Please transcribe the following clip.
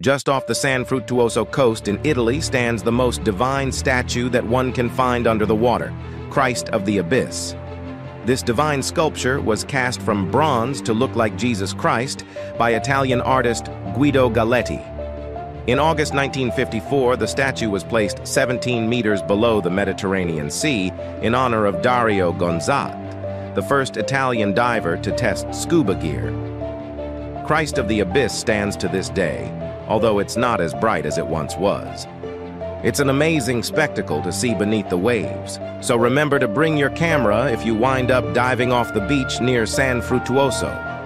Just off the San Fruttuoso coast in Italy stands the most divine statue that one can find under the water, Christ of the Abyss. This divine sculpture was cast from bronze to look like Jesus Christ by Italian artist Guido Galletti. In August 1954, the statue was placed 17 meters below the Mediterranean Sea in honor of Dario Gonzatti, the first Italian diver to test scuba gear. Christ of the Abyss stands to this day, although it's not as bright as it once was. It's an amazing spectacle to see beneath the waves, so remember to bring your camera if you wind up diving off the beach near San Fruttuoso.